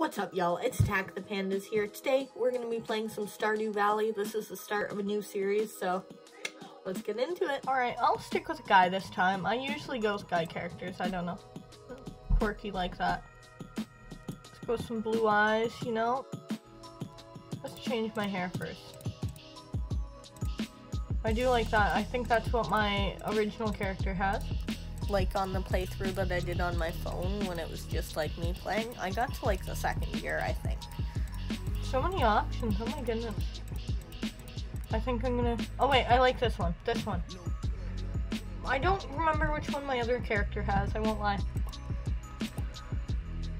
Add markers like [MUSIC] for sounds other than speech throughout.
What's up, y'all? It's Attack the Pandas here. Today, we're going to be playing some Stardew Valley. This is the start of a new series, so let's get into it. Alright, I'll stick with a guy this time. I usually go with guy characters. I don't know. Quirky like that. Let's go with some blue eyes, you know? Let's change my hair first. I do like that. I think that's what my original character has like on the playthrough that I did on my phone when it was just like me playing. I got to like the second year, I think. So many options, oh my goodness. I think I'm gonna, oh wait, I like this one, this one. I don't remember which one my other character has, I won't lie.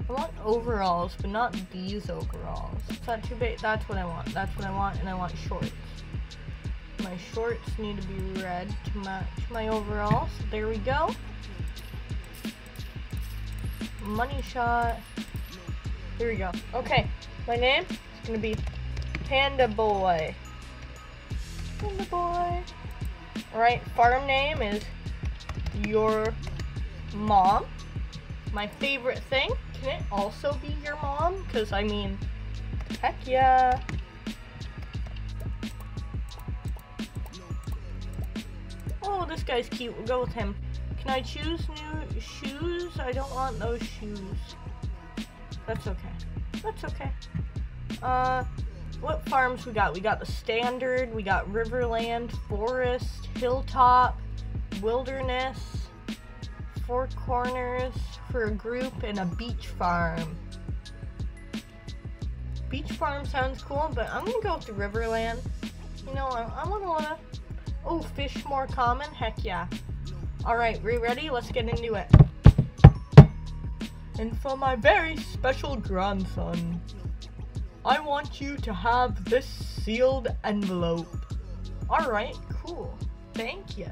I want overalls, but not these overalls. Is that too big? That's what I want, that's what I want, and I want shorts. My shorts need to be red to match my overalls. There we go money shot. Here we go. Okay, my name is gonna be Panda Boy. Panda Boy. Alright, farm name is Your Mom. My favorite thing, can it also be your mom? Because, I mean, heck yeah. Oh, this guy's cute. We'll go with him. Can I choose new shoes? I don't want those shoes. That's okay. That's okay. Uh, what farms we got? We got the Standard, we got Riverland, Forest, Hilltop, Wilderness, Four Corners for a group, and a beach farm. Beach farm sounds cool, but I'm gonna go with the Riverland. You know, I, I wanna wanna. Oh, fish more common? Heck yeah. Alright, we ready? Let's get into it. And for my very special grandson, I want you to have this sealed envelope. Alright, cool. Thank you.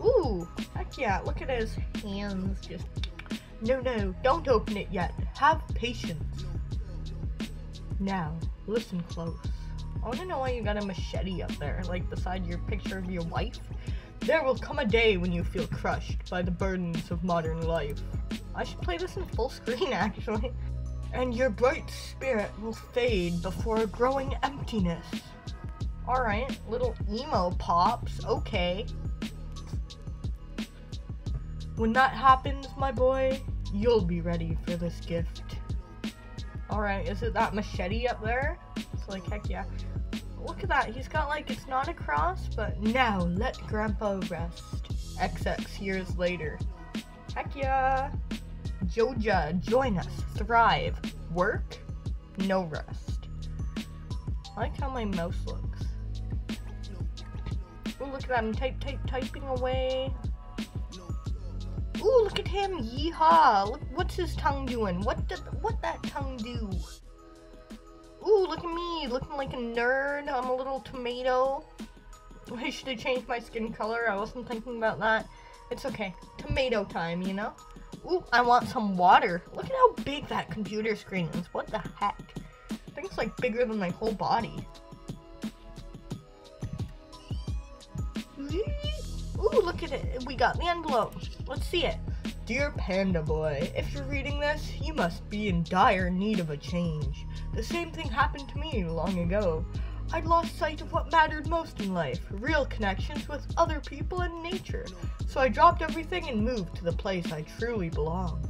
Ooh, heck yeah, look at his hands just... No, no, don't open it yet. Have patience. Now, listen close. I want to know why you got a machete up there, like beside your picture of your wife. There will come a day when you feel crushed by the burdens of modern life. I should play this in full screen, [LAUGHS] actually. And your bright spirit will fade before a growing emptiness. Alright, little emo pops, okay. When that happens, my boy, you'll be ready for this gift. Alright, is it that machete up there? It's like, heck yeah. Look at that. He's got like, it's not a cross, but now let Grandpa rest. XX years later. Heck yeah. Joja, join us. Thrive. Work. No rest. I like how my mouse looks. Oh, look at that. I'm type, type, typing away. Ooh, look at him. Yeehaw. Look, what's his tongue doing? What did, what that tongue do? Ooh, look at me, looking like a nerd. I'm a little tomato. [LAUGHS] I should have changed my skin color. I wasn't thinking about that. It's okay. Tomato time, you know? Ooh, I want some water. Look at how big that computer screen is. What the heck? It's like bigger than my whole body. Ooh, look at it. We got the envelope. Let's see it. Dear Panda Boy, if you're reading this, you must be in dire need of a change. The same thing happened to me long ago. I'd lost sight of what mattered most in life, real connections with other people and nature. So I dropped everything and moved to the place I truly belong.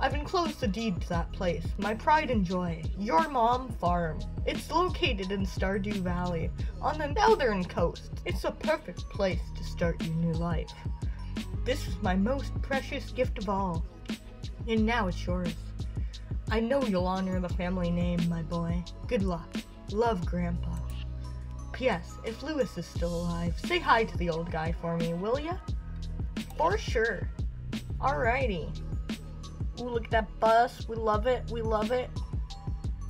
I've enclosed the deed to that place, my pride and joy, Your Mom Farm. It's located in Stardew Valley, on the northern coast. It's a perfect place to start your new life. This is my most precious gift of all, and now it's yours. I know you'll honor the family name, my boy. Good luck. Love, Grandpa. P.S. If Lewis is still alive, say hi to the old guy for me, will ya? For sure. Alrighty. Ooh, look at that bus. We love it. We love it.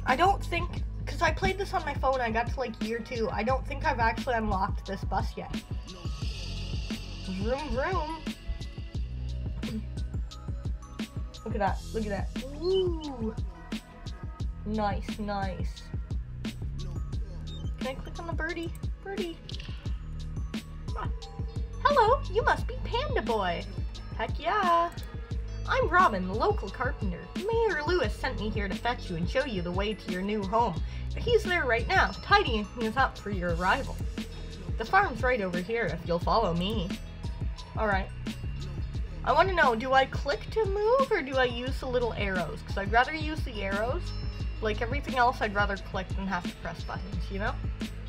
I don't think, because I played this on my phone, I got to like year two. I don't think I've actually unlocked this bus yet. Vroom, vroom. Look at that. Look at that. Ooh. Nice, nice. Can I click on the birdie? Birdie. Hello, you must be Panda Boy. Heck yeah. I'm Robin, the local carpenter. Mayor Lewis sent me here to fetch you and show you the way to your new home. He's there right now, tidying things up for your arrival. The farm's right over here if you'll follow me. Alright. I want to know, do I click to move or do I use the little arrows? Because I'd rather use the arrows. Like everything else, I'd rather click than have to press buttons, you know?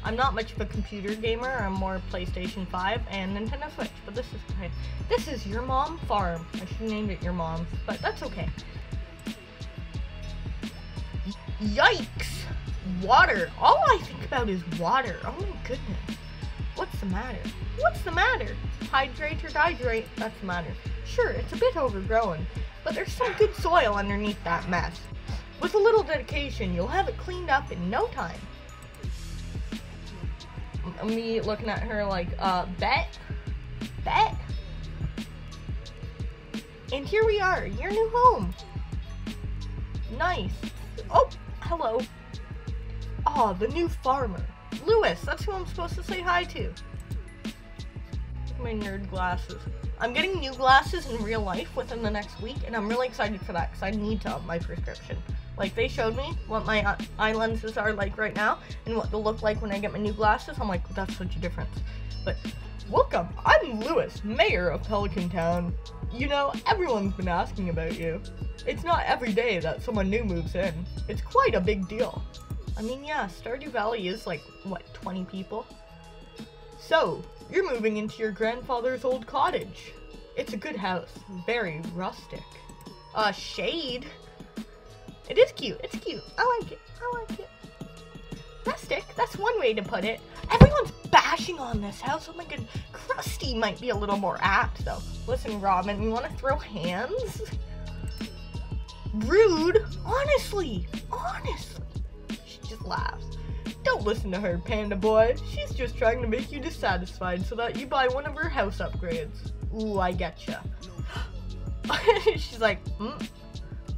I'm not much of a computer gamer. I'm more PlayStation 5 and Nintendo Switch. But this is okay. This is your mom farm. I should have named it your mom, but that's okay. Yikes! Water. All I think about is water. Oh my goodness. What's the matter? What's the matter? Hydrate or dehydrate? That's the matter. Sure, it's a bit overgrown, but there's some good soil underneath that mess. With a little dedication, you'll have it cleaned up in no time me looking at her like, uh, bet? Bet? And here we are, your new home. Nice. Oh, hello. Ah, the new farmer. Lewis, that's who I'm supposed to say hi to. My nerd glasses. I'm getting new glasses in real life within the next week, and I'm really excited for that because I need to up my prescription. Like they showed me what my uh, eye lenses are like right now and what they'll look like when I get my new glasses. I'm like, that's such a difference. But welcome, I'm Lewis, mayor of Pelican Town. You know, everyone's been asking about you. It's not every day that someone new moves in. It's quite a big deal. I mean, yeah, Stardew Valley is like, what, 20 people? So, you're moving into your grandfather's old cottage. It's a good house, very rustic. Uh, shade? It is cute. It's cute. I like it. I like it. Rustic. That's one way to put it. Everyone's bashing on this house. Oh my god. Crusty might be a little more apt, though. Listen, Robin, you want to throw hands? Rude. Honestly. Honestly. She just laughs. Don't listen to her, Panda Boy. She's just trying to make you dissatisfied so that you buy one of her house upgrades. Ooh, I getcha. [GASPS] She's like, mm,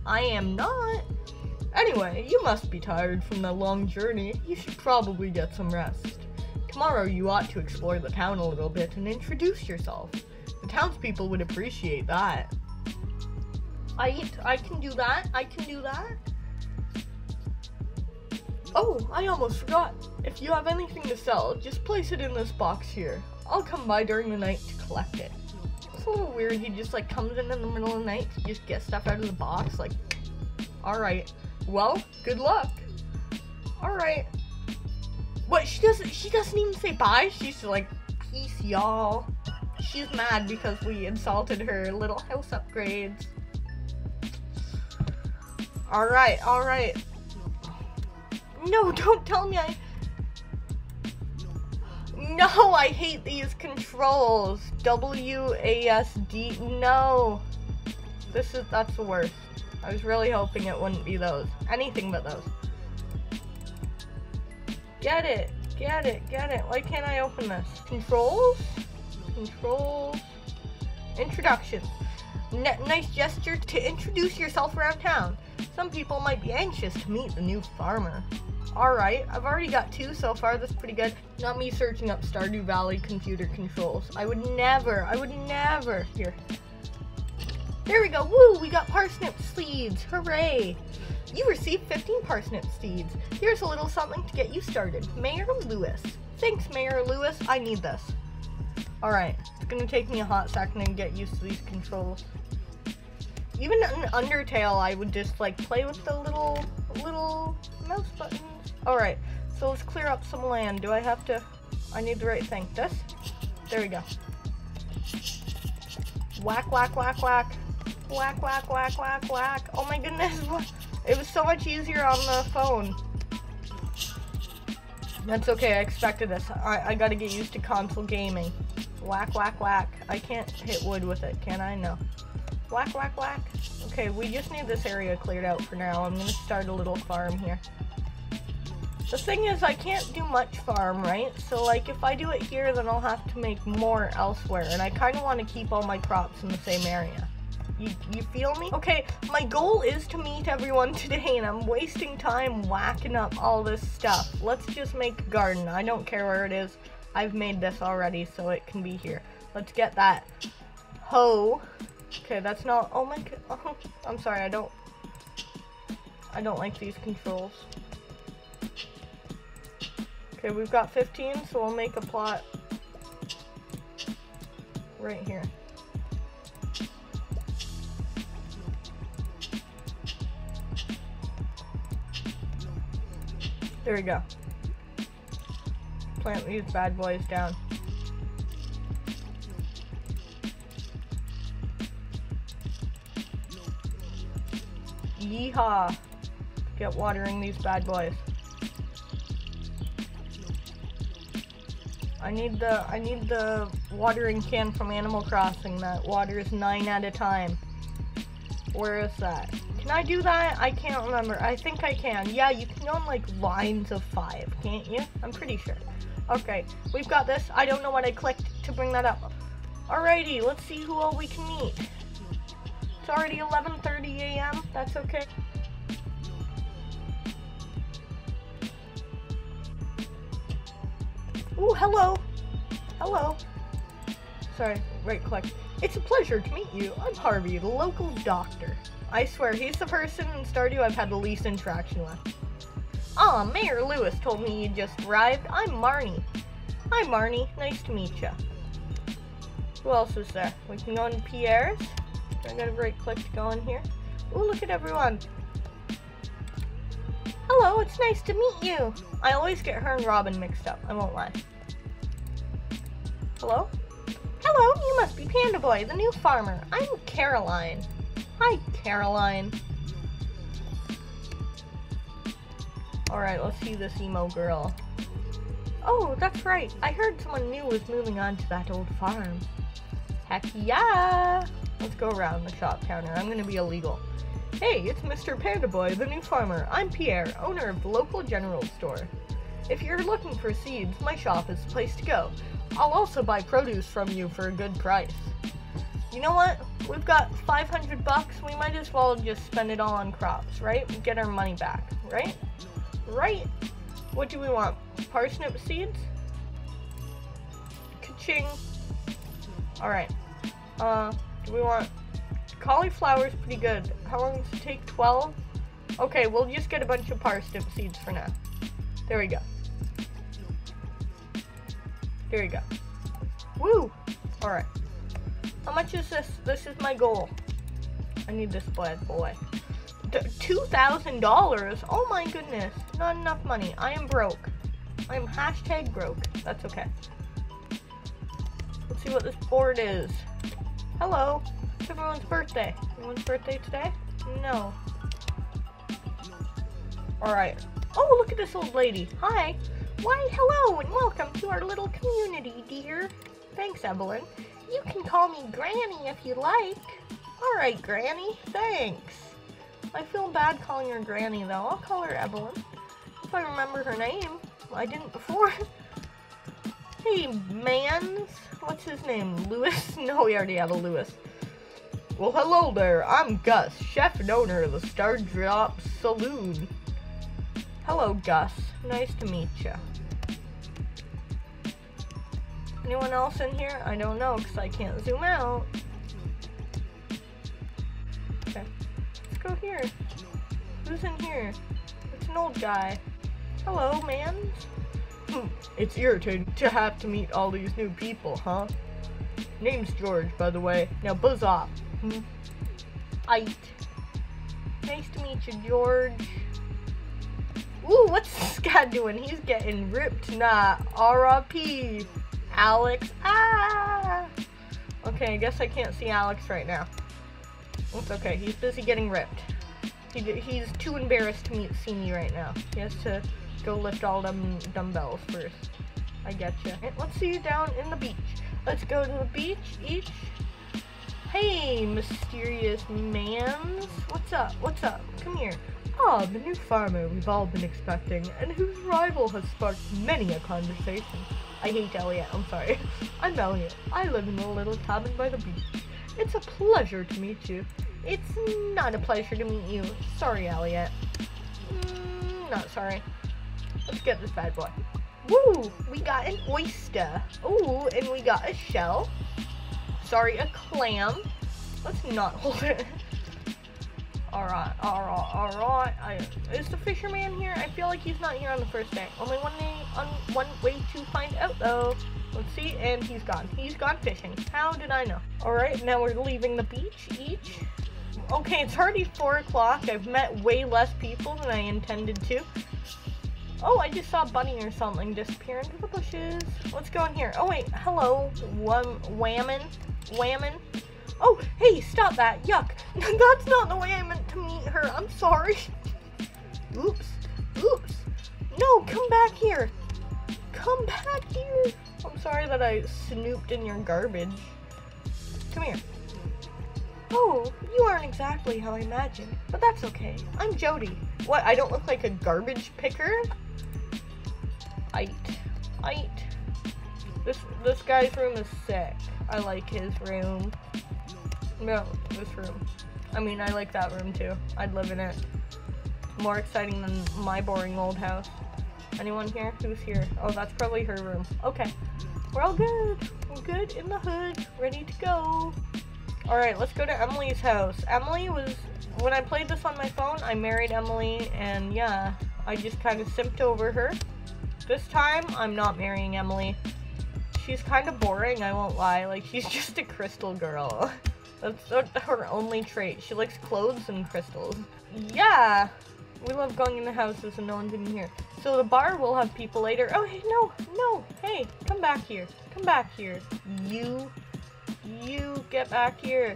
I am not. Anyway, you must be tired from the long journey. You should probably get some rest. Tomorrow you ought to explore the town a little bit and introduce yourself. The townspeople would appreciate that. I I can do that. I can do that. Oh, I almost forgot. If you have anything to sell, just place it in this box here. I'll come by during the night to collect it. It's a little weird. He just like comes in in the middle of the night to just get stuff out of the box. Like, all right. Well, good luck. All right. What she doesn't she doesn't even say bye. She's like, peace, y'all. She's mad because we insulted her little house upgrades. All right, all right. No, [LAUGHS] don't tell me I. No, I hate these controls. W A S D. No. This is that's the worst. I was really hoping it wouldn't be those. Anything but those. Get it. Get it. Get it. Why can't I open this? Controls? Controls. Introduction. N nice gesture to introduce yourself around town. Some people might be anxious to meet the new farmer. Alright, I've already got two so far, that's pretty good. Not me searching up Stardew Valley computer controls. I would never, I would never. Here, there we go. Woo, we got parsnip seeds. Hooray. You received 15 parsnip seeds. Here's a little something to get you started. Mayor Lewis. Thanks, Mayor Lewis. I need this. Alright, it's gonna take me a hot second to get used to these controls. Even in Undertale, I would just like play with the little, little mouse buttons. Alright, so let's clear up some land. Do I have to, I need the right thing. This? There we go. Whack, whack, whack, whack. Whack, whack, whack, whack, whack. Oh my goodness. [LAUGHS] It was so much easier on the phone. That's okay, I expected this. I, I gotta get used to console gaming. Whack, whack, whack. I can't hit wood with it, can I? No. Whack, whack, whack. Okay, we just need this area cleared out for now. I'm gonna start a little farm here. The thing is, I can't do much farm, right? So, like, if I do it here, then I'll have to make more elsewhere. And I kind of want to keep all my crops in the same area. You, you feel me? Okay, my goal is to meet everyone [LAUGHS] today and I'm wasting time whacking up all this stuff. Let's just make a garden. I don't care where it is. I've made this already so it can be here. Let's get that hoe Okay, that's not. Oh my. Oh, [LAUGHS] I'm sorry. I don't. I don't like these controls. Okay, we've got 15, so we'll make a plot right here. There we go. Plant these bad boys down. Yeehaw! Get watering these bad boys. I need the I need the watering can from Animal Crossing that waters nine at a time. Where is that? Can I do that? I can't remember. I think I can. Yeah, you can on like lines of five, can't you? I'm pretty sure. Okay, we've got this. I don't know what I clicked to bring that up. Alrighty, let's see who all we can meet. It's already 11.30 a.m. That's okay. Ooh, hello. Hello. Sorry, right click. It's a pleasure to meet you. I'm Harvey, the local doctor. I swear, he's the person in Stardew I've had the least interaction with. Aw, Mayor Lewis told me you just arrived. I'm Marnie. Hi, Marnie. Nice to meet you. Who else is there? We can go in Pierre's. I right click to go in here. Ooh, look at everyone. Hello, it's nice to meet you. I always get her and Robin mixed up, I won't lie. Hello? Hello, you must be Panda Boy, the new farmer. I'm Caroline. Hi, Caroline. Alright, let's see this emo girl. Oh, that's right. I heard someone new was moving on to that old farm. Heck yeah! Let's go around the shop counter. I'm gonna be illegal. Hey, it's Mr. Panda Boy, the new farmer. I'm Pierre, owner of the local general store. If you're looking for seeds, my shop is the place to go. I'll also buy produce from you for a good price. You know what? We've got 500 bucks. We might as well just spend it all on crops, right? Get our money back, right? Right? What do we want? Parsnip seeds? Ka-ching. Alright. Uh, do we want... Cauliflower is pretty good. How long does it take? 12? Okay, we'll just get a bunch of parsnip seeds for now. There we go. There we go. Woo! Alright. How much is this? This is my goal. I need this bad boy. $2,000? Oh my goodness. Not enough money. I am broke. I am hashtag broke. That's okay. Let's see what this board is. Hello. It's everyone's birthday. Anyone's birthday today? No. Alright. Oh, look at this old lady. Hi. Why, hello and welcome to our little community, dear. Thanks, Evelyn. You can call me Granny if you like. Alright, Granny. Thanks. I feel bad calling her Granny, though. I'll call her Evelyn. If I remember her name. I didn't before. [LAUGHS] hey, mans. What's his name? Lewis? [LAUGHS] No, we already have a Lewis. Well, hello there. I'm Gus, chef and owner of the Stardrop Saloon. Hello, Gus. Nice to meet you. Anyone else in here? I don't know because I can't zoom out. Okay. Let's go here. Who's in here? It's an old guy. Hello, man. It's irritating to have to meet all these new people, huh? Name's George, by the way. Now buzz off. Hmm? Ite. Nice to meet you, George. Ooh, what's this guy doing? He's getting ripped. Nah, R.I.P. Alex. Ah! Okay, I guess I can't see Alex right now. It's okay. He's busy getting ripped. He, he's too embarrassed to meet, see me right now. He has to go lift all them dumbbells first. I get you. Let's see you down in the beach. Let's go to the beach each. Hey, mysterious mans. What's up? What's up? Come here. Ah, the new farmer we've all been expecting, and whose arrival has sparked many a conversation. I hate Elliot, I'm sorry. [LAUGHS] I'm Elliot. I live in a little cabin by the beach. It's a pleasure to meet you. It's not a pleasure to meet you. Sorry, Elliot. Mm, not sorry. Let's get this bad boy. Woo! We got an oyster. Ooh, and we got a shell. Sorry, a clam. Let's not hold it. Alright, alright, alright. Is the fisherman here? I feel like he's not here on the first day. Only one day on one way to find out though. Let's see, and he's gone. He's gone fishing. How did I know? Alright, now we're leaving the beach each. Okay, it's already four o'clock. I've met way less people than I intended to. Oh, I just saw a bunny or something disappear into the bushes. Let's go in here. Oh wait, hello, Wham whammon, whammon. Oh, hey, stop that, yuck. [LAUGHS] That's not the way I meant to meet her, I'm sorry. [LAUGHS] Oops, oops. No, come back here. Come back here. I'm sorry that I snooped in your garbage. Come here. Oh, you aren't exactly how I imagined, but that's okay. I'm Jodi. What, I don't look like a garbage picker? Ite. Ite. This, this guy's room is sick. I like his room. No, this room. I mean, I like that room too. I'd live in it. More exciting than my boring old house. Anyone here? Who's here? Oh, that's probably her room. Okay. We're all good. We're good in the hood. Ready to go. Alright, let's go to Emily's house. Emily was... When I played this on my phone, I married Emily, and yeah, I just kind of simped over her. This time, I'm not marrying Emily. She's kind of boring, I won't lie. Like, she's [LAUGHS] just a crystal girl. That's her only trait. She likes clothes and crystals. Yeah! We love going in the houses and no one's in here. So the bar will have people later. Oh, hey, no, no. Hey, come back here. Come back here. You, you get back here.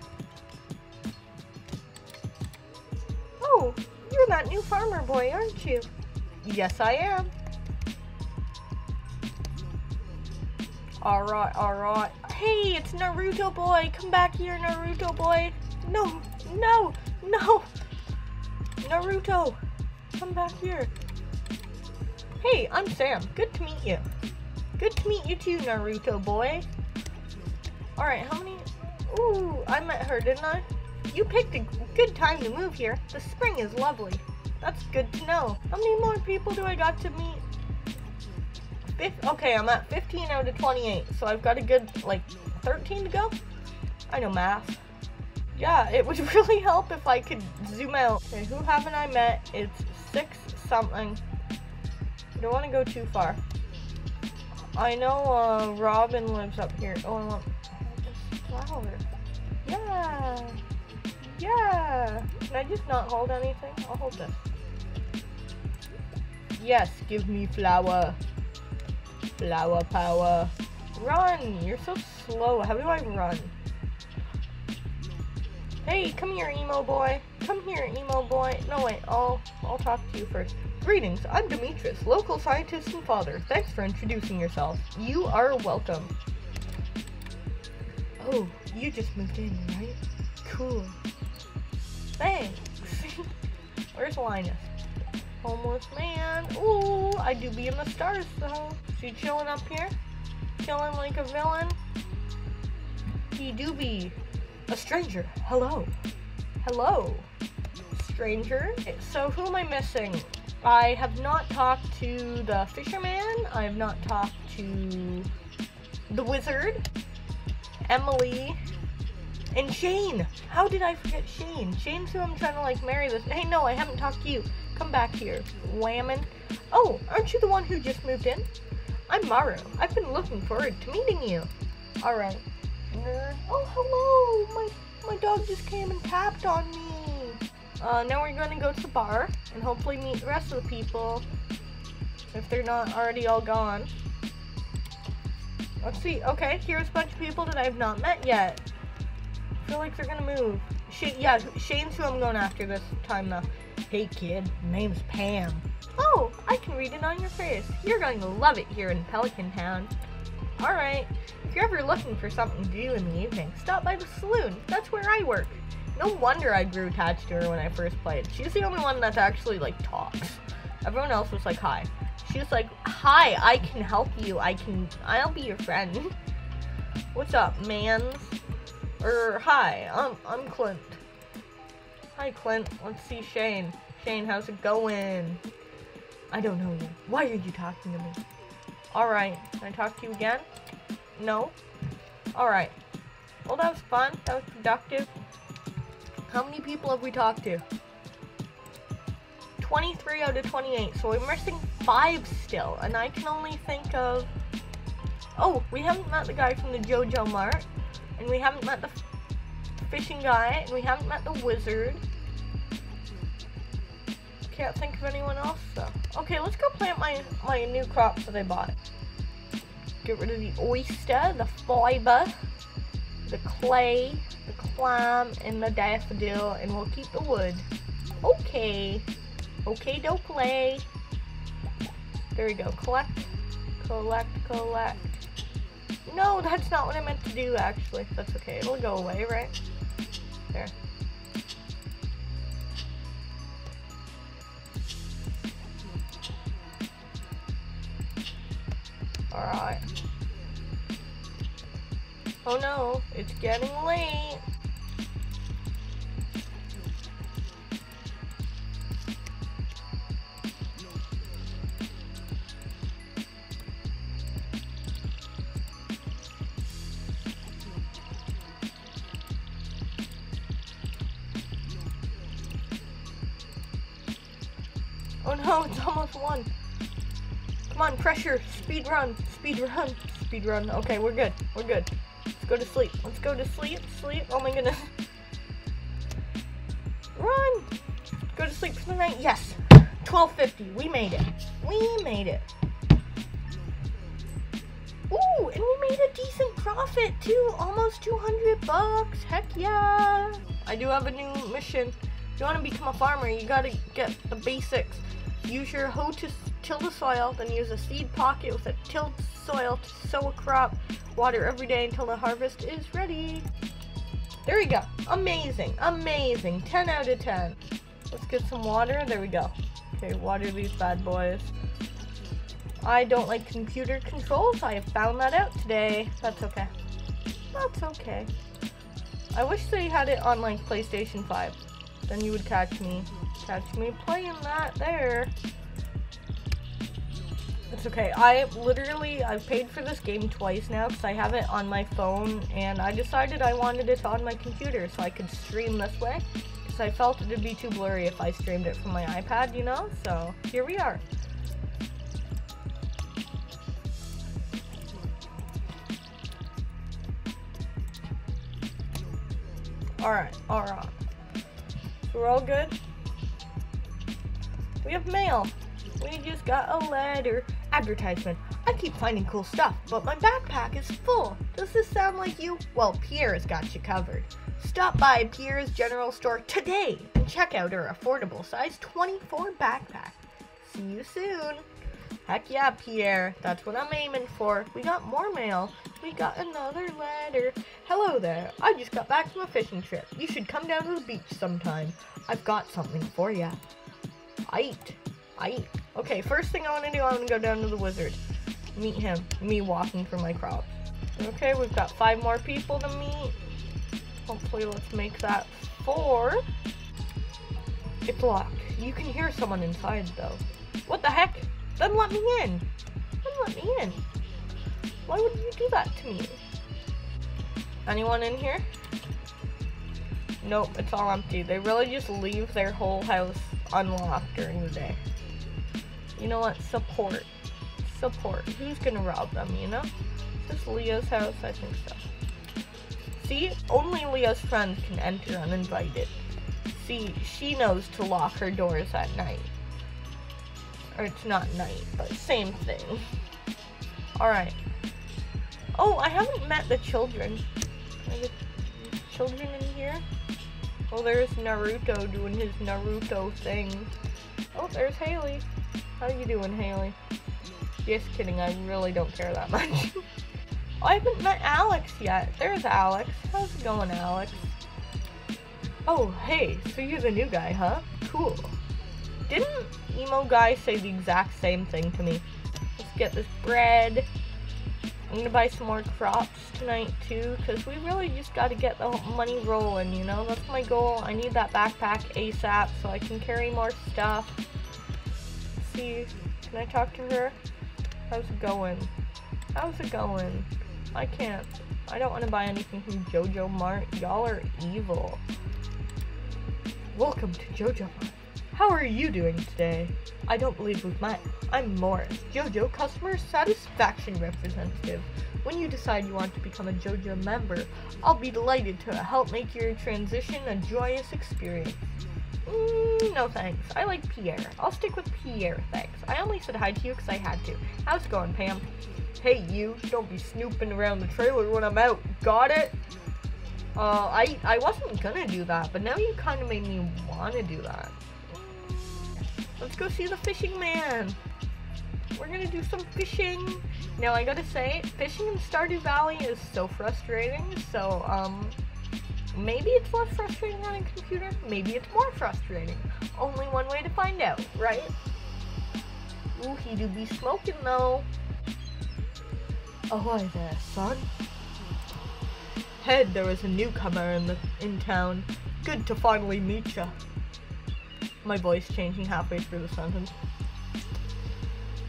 Oh, you're that new farmer boy, aren't you? Yes, I am. Alright, alright. Hey, it's Naruto boy. Come back here, Naruto boy. No, no, no. Naruto, come back here. Hey, I'm Sam. Good to meet you. Good to meet you too, Naruto boy. Alright, how many... Ooh, I met her, didn't I? You picked a good time to move here. The spring is lovely. That's good to know. How many more people do I got to meet? Okay, I'm at 15 out of 28, so I've got a good, like, 13 to go? I know math. Yeah, it would [LAUGHS] really help if I could zoom out. Okay, who haven't I met? It's 6 something. I don't want to go too far. I know uh, Robin lives up here. Oh, I want this flower. Yeah. Yeah. Can I just not hold anything? I'll hold this. Yes, give me flower. Flower power. Run! You're so slow. How do I run? Hey, come here, emo boy. Come here, emo boy. No, wait. I'll, I'll talk to you first. Greetings. I'm Demetrius, local scientist and father. Thanks for introducing yourself. You are welcome. Oh, you just moved in, right? Cool. Thanks. [LAUGHS] Where's Linus? Homeless man. Ooh, I do be in the stars though. She chilling up here? Chilling like a villain? He do be a stranger. Hello. Hello. Stranger. So who am I missing? I have not talked to the fisherman. I have not talked to the wizard. Emily. And Shane. How did I forget Shane? Shane's who I'm trying to like marry this. Hey, no, I haven't talked to you. Come back here. Whammon. Oh, aren't you the one who just moved in? I'm Maru. I've been looking forward to meeting you. Alright. Oh, hello! My, my dog just came and tapped on me. Uh, now we're gonna go to the bar and hopefully meet the rest of the people. If they're not already all gone. Let's see. Okay, here's a bunch of people that I've not met yet. I feel like they're gonna move. Sh yeah, Shane's who I'm going after this time though. Hey kid, name's Pam. Oh, I can read it on your face. You're going to love it here in Pelican Town. Alright, if you're ever looking for something to do in the evening, stop by the saloon. That's where I work. No wonder I grew attached to her when I first played. She's the only one that's actually, like, talks. Everyone else was like, hi. She was like, hi, I can help you. I can, I'll be your friend. What's up, mans? Or, hi, I'm, I'm Clint. Hi, Clint. Let's see Shane. Shane, how's it going? I don't know you. Why are you talking to me? Alright, can I talk to you again? No? Alright. Well, that was fun. That was productive. How many people have we talked to? 23 out of 28, so we're missing five still, and I can only think of... Oh, we haven't met the guy from the Joja Mart, and we haven't met the fishing guy, and we haven't met the wizard. Can't think of anyone else, though. Okay, let's go plant my, my new crops that I bought. Get rid of the oyster, the fiber, the clay, the clam, and the daffodil, and we'll keep the wood. Okay. Okay, don't. There we go. Collect, collect, collect. No, that's not what I meant to do, actually. That's okay. It'll go away, right? There. Alright. Oh no, it's getting late. Speed run, speed run, speed run. Okay, we're good, we're good. Let's go to sleep. Let's go to sleep, sleep. Oh my goodness. Run! Go to sleep for the night. Yes. 1250. We made it. We made it. Ooh, and we made a decent profit too. Almost 200 bucks. Heck yeah. I do have a new mission. If you want to become a farmer, you gotta get the basics. Use your hoe to till the soil, then use a seed packet with a tilled soil to sow a crop. Water every day until the harvest is ready. There we go. Amazing. Amazing. 10 out of 10. Let's get some water. There we go. Okay, water these bad boys. I don't like computer controls. I have found that out today. That's okay. That's okay. I wish they had it on like PlayStation 5. Then you would catch me. Catch me playing that there. It's okay. I literally, I've paid for this game twice now because I have it on my phone and I decided I wanted it on my computer so I could stream this way. Because I felt it'd be too blurry if I streamed it from my iPad, you know? So, here we are. Alright, alright. We're all good? We have mail. We just got a letter. Advertisement. I keep finding cool stuff, but my backpack is full. Does this sound like you? Well, Pierre's got you covered. Stop by Pierre's General Store today and check out our affordable size 24 backpack. See you soon. Heck yeah, Pierre. That's what I'm aiming for. We got more mail. We got another letter. Hello there. I just got back from a fishing trip. You should come down to the beach sometime. I've got something for ya. Aight. Aight. Okay, first thing I want to do, I want to go down to the wizard. Meet him. Me walking for my crops. Okay, we've got five more people to meet. Hopefully, let's make that four. It's locked. You can hear someone inside, though. What the heck? Then let me in. Then let me in. Why would you do that to me? Anyone in here? Nope, it's all empty. They really just leave their whole house unlocked during the day. You know what? Support. Support. Who's gonna rob them, you know? Is this Leah's house? I think so. See? Only Leah's friends can enter uninvited. See, she knows to lock her doors at night. Or it's not night, but same thing. Alright. Oh, I haven't met the children. Are the children in here? Oh, there's Naruto doing his Naruto thing. Oh, there's Haley. How you doing, Haley? Just kidding, I really don't care that much. [LAUGHS] I haven't met Alex yet. There's Alex. How's it going, Alex? Oh, hey, so you're the new guy, huh? Cool. Didn't emo guy say the exact same thing to me? Let's get this bread. I'm gonna buy some more crops tonight too, because we really just gotta get the money rolling, you know? That's my goal. I need that backpack ASAP so I can carry more stuff. See, can I talk to her? How's it going? How's it going? I can't. I don't want to buy anything from Joja Mart. Y'all are evil. Welcome to Joja. Mart. How are you doing today? I don't believe we've met. I'm Morris, Joja Customer Satisfaction Representative. When you decide you want to become a Joja member, I'll be delighted to help make your transition a joyous experience. Mm, no thanks. I like Pierre. I'll stick with Pierre, thanks. I only said hi to you because I had to. How's it going, Pam? Hey, you. Don't be snooping around the trailer when I'm out. Got it? Uh, I, I wasn't gonna do that, but now you kind of made me want to do that. Let's go see the fishing man. We're gonna do some fishing. Now, I gotta say, fishing in Stardew Valley is so frustrating, so, um, maybe it's less frustrating on a computer, maybe it's more frustrating. Only one way to find out, right? Ooh, he do be smoking, though. Ahoy there, son. Head, there is a newcomer in the in town. Good to finally meet ya. My voice changing halfway through the sentence.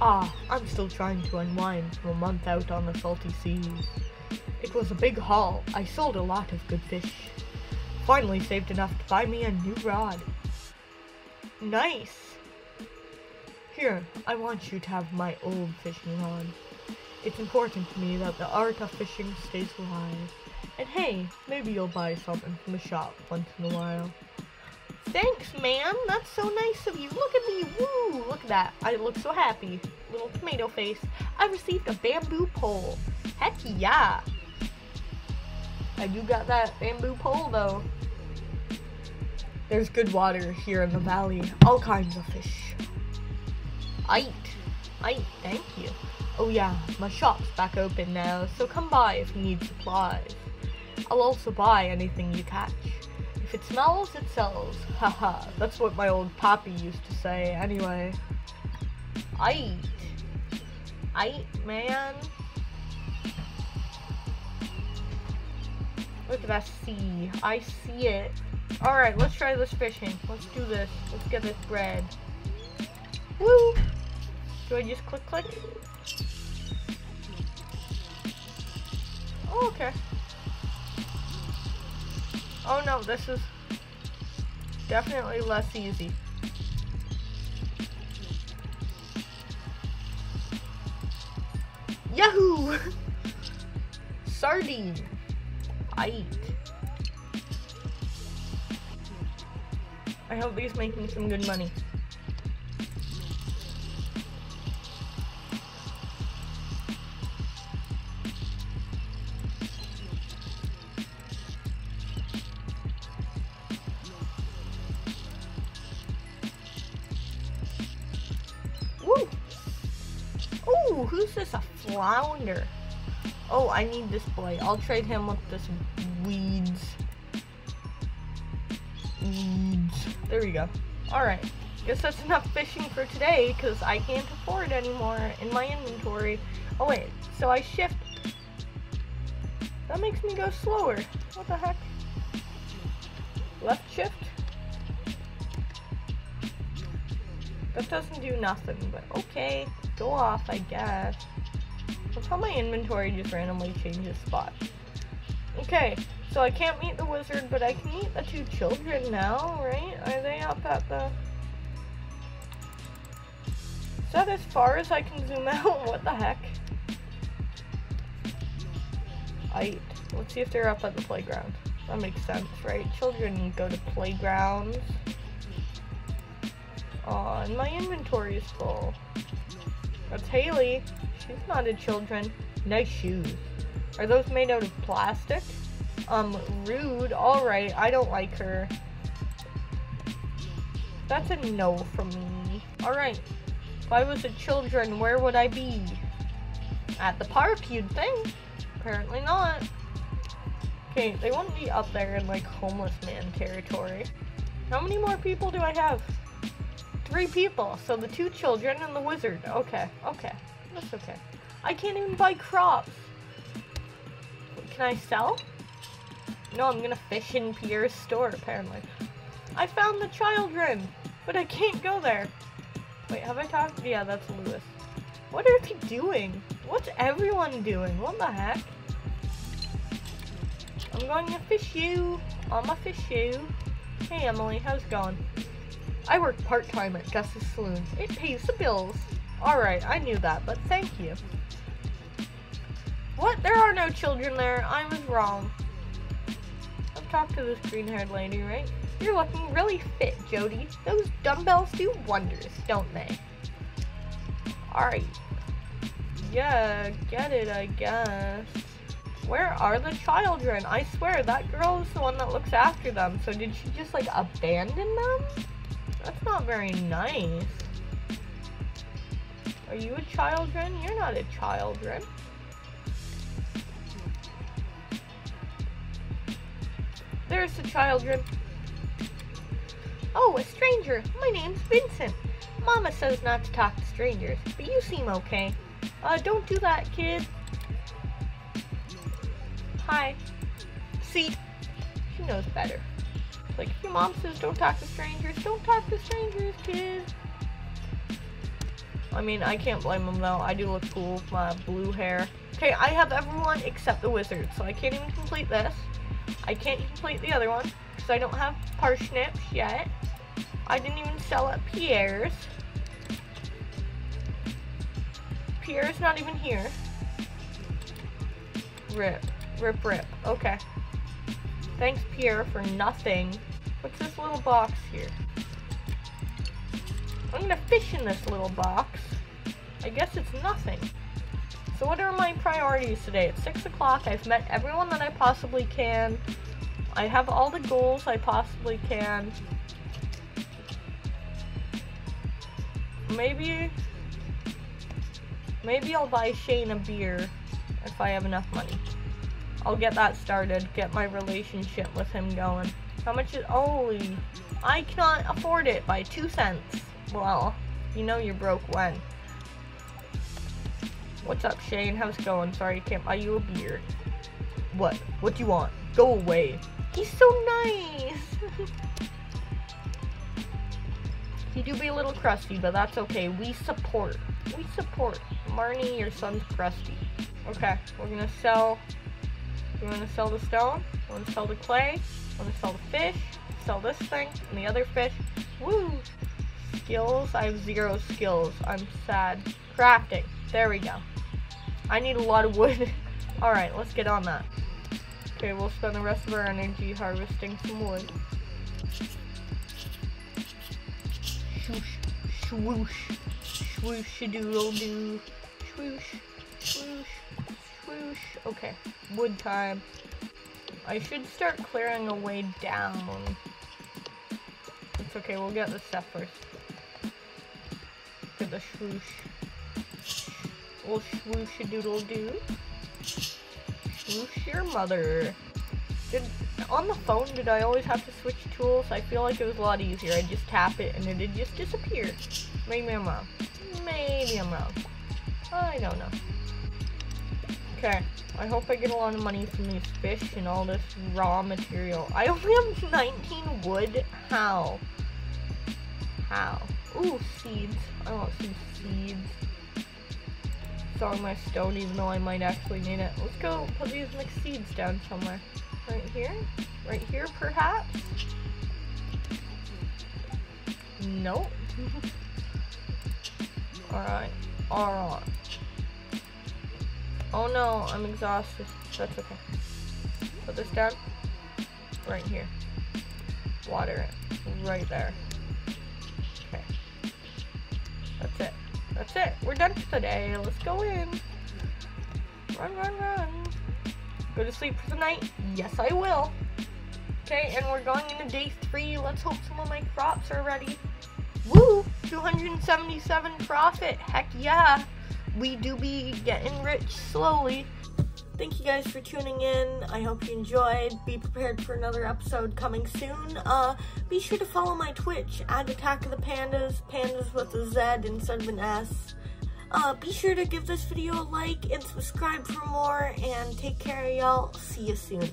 Ah, I'm still trying to unwind from a month out on the salty seas. It was a big haul. I sold a lot of good fish. Finally saved enough to buy me a new rod. Nice. Here, I want you to have my old fishing rod. It's important to me that the art of fishing stays alive. And hey, maybe you'll buy something from the shop once in a while. Thanks, man. That's so nice of you. Look at me. Woo! Look at that. I look so happy. Little tomato face. I received a bamboo pole. Heck yeah. I do got that bamboo pole, though. There's good water here in the valley. All kinds of fish. Ite. Ite, thank you. Oh yeah, my shop's back open now, so come by if you need supplies. I'll also buy anything you catch. If it smells, it sells. Haha, that's what my old pappy used to say anyway. Ite. Ite, man. Look at that sea. I see it. Alright, let's try this fishing. Let's do this. Let's get this bread. Woo! Do I just click click? Oh, okay. Oh no, this is definitely less easy. Yahoo! [LAUGHS] Sardine. I. I hope he's making some good money. Woo! Ooh, who's this? A flounder. I need this boy. I'll trade him with this weeds. Weeds. There we go. Alright. Guess that's enough fishing for today, because I can't afford anymore in my inventory. Oh wait, so I shift. That makes me go slower. What the heck? Left shift? That doesn't do nothing, but okay. Go off, I guess. How my inventory just randomly changes spots. Okay, so I can't meet the wizard, but I can meet the two children now, right? Are they up at the... Is that as far as I can zoom [LAUGHS] out? what the heck? I... Let's see if they're up at the playground. That makes sense, right? Children go to playgrounds. Aw, and my inventory is full. That's Haley. She's not a children. Nice shoes. Are those made out of plastic? Um, rude. Alright, I don't like her. That's a no from me. Alright. If I was a children, where would I be? At the park, you'd think. Apparently not. Okay, they wouldn't be up there in like homeless man territory. How many more people do I have? Three people. So the two children and the wizard. Okay, okay. That's okay. I can't even buy crops. Can I sell? No, I'm gonna fish in Pierre's store, apparently. I found the children, but I can't go there. Wait, have I talked? Yeah, that's Lewis. What are they doing? What's everyone doing? What the heck? I'm going to fish you. I'm a fish you. Hey Emily, how's it going? I work part-time at Gus's Saloon. It pays the bills. Alright, I knew that, but thank you. What? There are no children there. I was wrong. I've talked to this green-haired lady, right? You're looking really fit, Jodi. Those dumbbells do wonders, don't they? Alright. Yeah, get it, I guess. Where are the children? I swear, that girl is the one that looks after them. So did she just, like, abandon them? That's not very nice. Are you a children? You're not a children. There's the children. Oh, a stranger. My name's Vincent. Mama says not to talk to strangers, but you seem okay. Uh, don't do that, kid. Hi. See, she knows better. Like, your mom says don't talk to strangers, don't talk to strangers, kid. I mean, I can't blame them though. I do look cool with my blue hair. Okay, I have everyone except the wizard, so I can't even complete this. I can't complete the other one, because I don't have parsnips yet. I didn't even sell at Pierre's. Pierre's not even here. Rip. Rip, rip. Okay. Thanks, Pierre, for nothing. What's this little box here? I'm gonna fish in this little box. I guess it's nothing. So what are my priorities today? It's 6 o'clock. I've met everyone that I possibly can. I have all the goals I possibly can. Maybe... Maybe I'll buy Shane a beer if I have enough money. I'll get that started, get my relationship with him going. How much is- holy, I cannot afford it by two cents. Well, you know you're broke when. What's up, Shane? How's it going? Sorry, I can't buy you a beer. What? What do you want? Go away. He's so nice. [LAUGHS] he do be a little crusty, but that's okay. We support. We support. Marnie, your son's crusty. Okay, we're gonna sell. We're gonna sell the stone. We're gonna sell the clay. We're gonna sell the fish. Sell this thing and the other fish. Woo! Skills. I have zero skills. I'm sad. Crafting. There we go. I need a lot of wood. [LAUGHS] Alright, let's get on that. Okay, we'll spend the rest of our energy harvesting some wood. Swoosh, swoosh, swoosh a doodle doo. Swoosh, swoosh, swoosh. Okay, wood time. I should start clearing a way down. It's okay, we'll get the stuff first. Get the swoosh. We'll swoosh a doodle doo. Swoosh your mother. Did on the phone did I always have to switch tools? I feel like it was a lot easier. I just tap it and it'd just disappear. Maybe I'm wrong. Maybe I'm wrong. I don't know. Okay. I hope I get a lot of money from these fish and all this raw material. I only have 19 wood. How? How? Ooh, seeds. I want some seeds. Selling my stone even though I might actually need it. Let's go put these mixed seeds down somewhere. Right here? Right here, perhaps? Nope. [LAUGHS] Alright. Alright. Oh no, I'm exhausted. That's okay. Put this down. Right here. Water it. Right there. Okay. That's it. That's it. We're done for today. Let's go in. Run, run, run. Go to sleep for the night? Yes, I will. Okay, and we're going into day three. Let's hope some of my crops are ready. Woo! 277 profit. Heck yeah. We do be getting rich slowly. Thank you guys for tuning in. I hope you enjoyed. Be prepared for another episode coming soon. Uh, be sure to follow my Twitch at Attack of the Pandas. Pandas with a Z instead of an S. Uh, be sure to give this video a like and subscribe for more. And take care, y'all. See you soon.